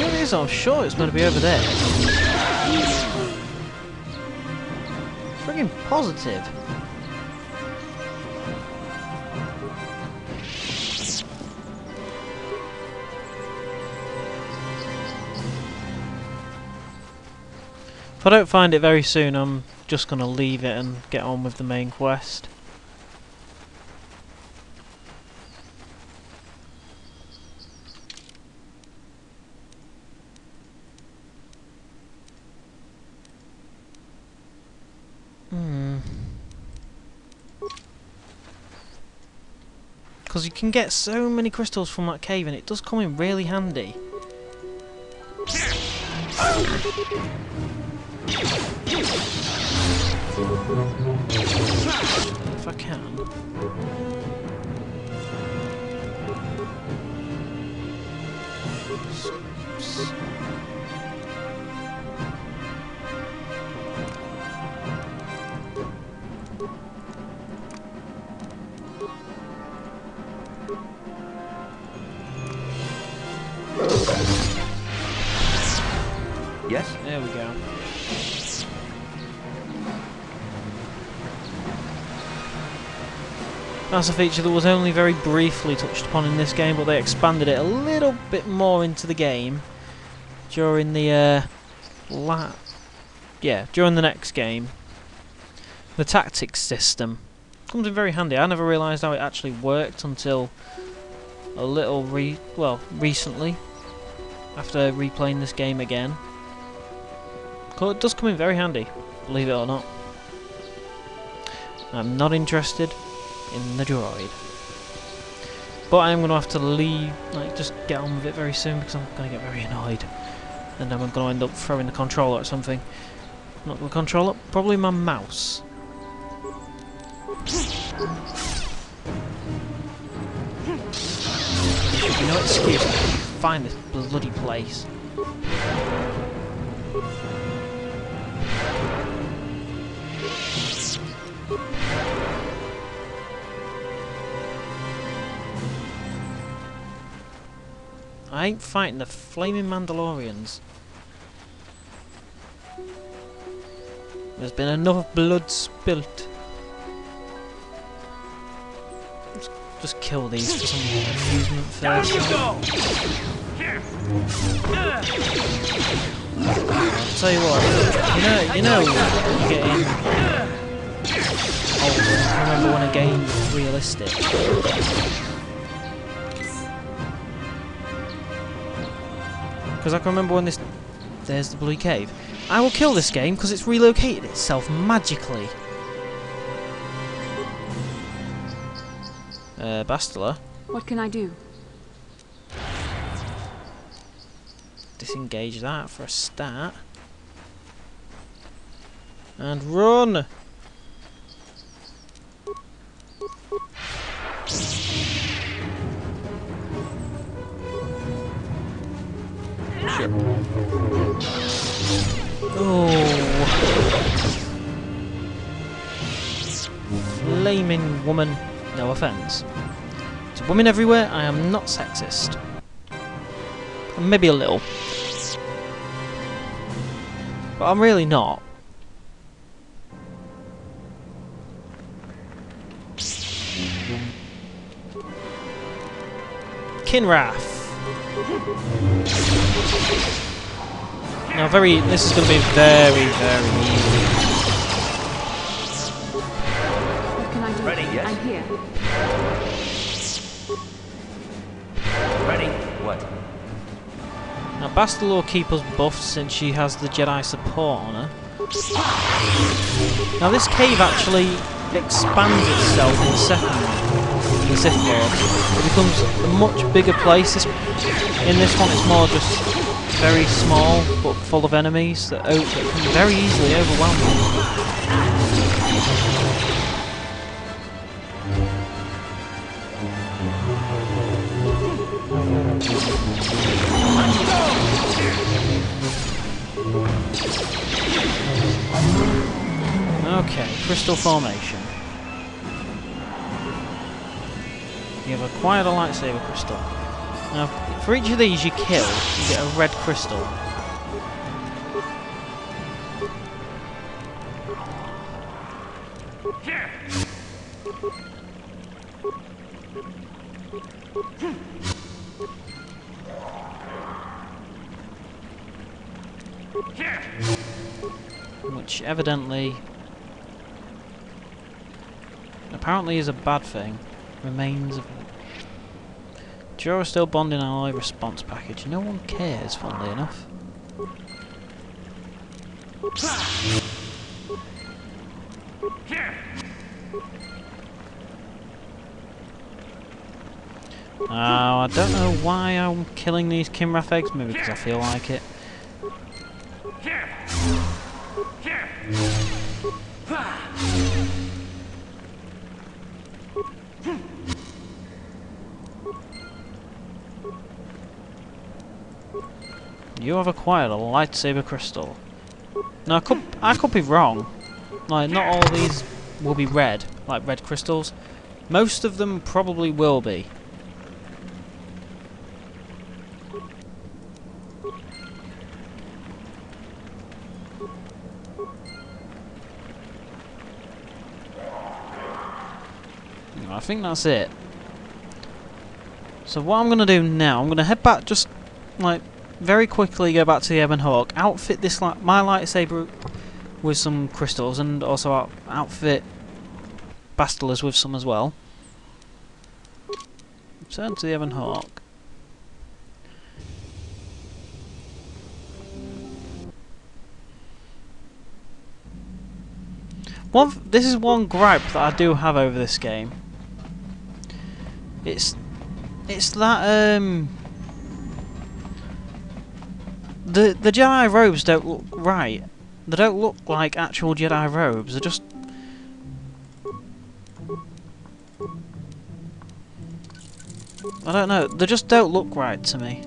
It is, I'm sure it's going to be over there. Friggin' positive. If I don't find it very soon, I'm just going to leave it and get on with the main quest. Because you can get so many crystals from that cave and it does come in really handy. If I can. Yes? That's a feature that was only very briefly touched upon in this game, but they expanded it a little bit more into the game during the uh, la yeah during the next game. The tactics system comes in very handy. I never realised how it actually worked until a little re well recently after replaying this game again. It does come in very handy, believe it or not. I'm not interested in the droid. But I am going to have to leave, like, just get on with it very soon because I'm going to get very annoyed. And I'm going to end up throwing the controller at something. Not the controller, probably my mouse. Be no excuse to find this bloody place. I ain't fighting the flaming Mandalorians. There's been enough blood spilt. Let's just kill these for some amusement first. I'll tell you what, you know, you know, you get in. Oh, remember when a game was realistic? Because I can remember when this... There's the Blue Cave. I will kill this game because it's relocated itself magically. Uh, Bastila. What can I do? Disengage that for a start. And run! Flaming woman. No offence. To women everywhere, I am not sexist. Maybe a little. But I'm really not. Kinrath. Now, very. This is going to be very, very easy. Now, will keep us buffed since she has the Jedi support on her. Now, this cave actually expands itself in the second one, the Sith Lord. It becomes a much bigger place. This, in this one, it's more just very small, but full of enemies that, that can very easily overwhelm you. Okay, crystal formation. You have acquired a lightsaber crystal. Now, for each of these you kill, you get a red crystal. Which evidently apparently is a bad thing. Remains of Jura still bonding alloy response package. No one cares, funnily enough. Oh, I don't know why I'm killing these Kinrath eggs, maybe because I feel like it. You have acquired a lightsaber crystal. Now, I could, I could be wrong. Like, not all these will be red, like red crystals. Most of them probably will be. I think that's it. So what I'm going to do now, I'm going to head back just, like, very quickly go back to the Ebon Hawk, outfit this li my lightsaber with some crystals, and also out outfit Bastila with some as well. Turn to the Ebon Hawk. One, this is one gripe that I do have over this game. It's, it's that um, the the Jedi robes don't look right. They don't look like actual Jedi robes. They're just I don't know. They just don't look right to me.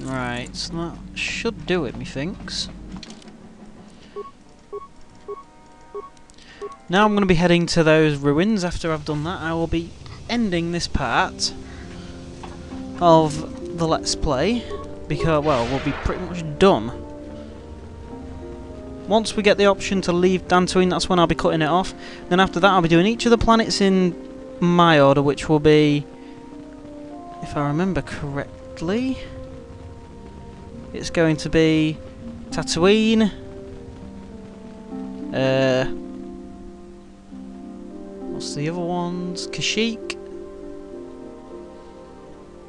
Right, so that should do it, methinks. Now I'm going to be heading to those ruins. After I've done that, I will be ending this part of the Let's Play. Because, well, we'll be pretty much done. Once we get the option to leave Dantooine, that's when I'll be cutting it off. Then after that, I'll be doing each of the planets in my order, which will be, if I remember correctly, it's going to be Tatooine, uh, what's the other ones? Kashyyyk,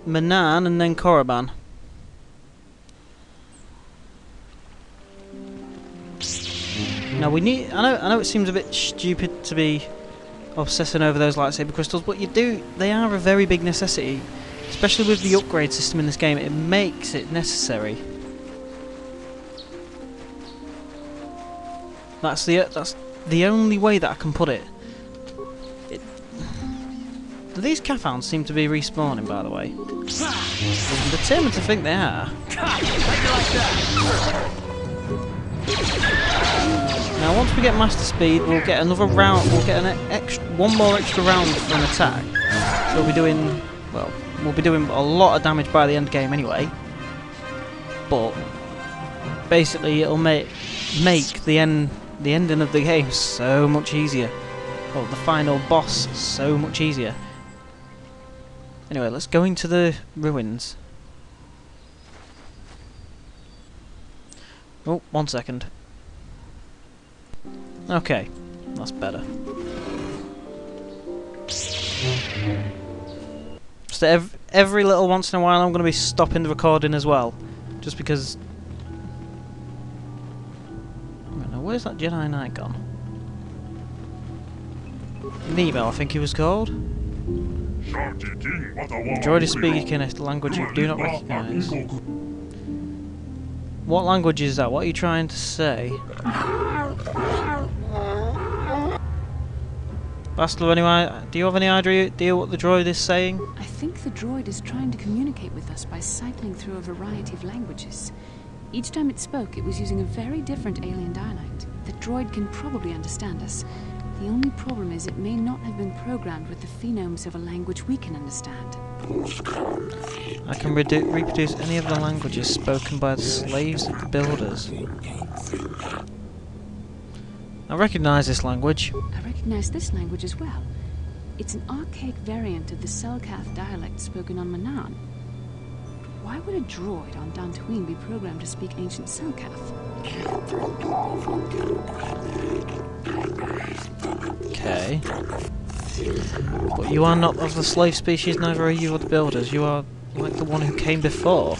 Manaan, and then Korriban. Now we need. I know. I know it seems a bit stupid to be obsessing over those lightsaber crystals, but you do. They are a very big necessity, especially with the upgrade system in this game. It makes it necessary. That's the that's the only way that I can put it. it these Cathans seem to be respawning, by the way? I'm determined to think they are. Now, once we get master speed, we'll get another round. We'll get an extra, one more extra round for an attack. So we'll be doing, well, we'll be doing a lot of damage by the end game anyway. But basically, it'll make make the end the ending of the game so much easier. Well, the final boss so much easier. Anyway, let's go into the ruins. Oh, one second. Okay, that's better. So every, every little once in a while I'm going to be stopping the recording as well. Just because... Now, where's that Jedi Knight gone? Nemo, I think he was called. Is speaking a language you do not recognise. What language is that? What are you trying to say? Anyway, do you have any idea what the droid is saying? I think the droid is trying to communicate with us by cycling through a variety of languages. Each time it spoke, it was using a very different alien dialect. The droid can probably understand us. The only problem is it may not have been programmed with the phonemes of a language we can understand. I can reproduce any of the languages spoken by the slaves of the builders. I recognise this language. I recognize this language as well. It's an archaic variant of the Selkath dialect spoken on Manaan. Why would a droid on Dantooine be programmed to speak ancient Selkath? Okay. But you are not of the slave species, neither are you of the builders. You are like the one who came before.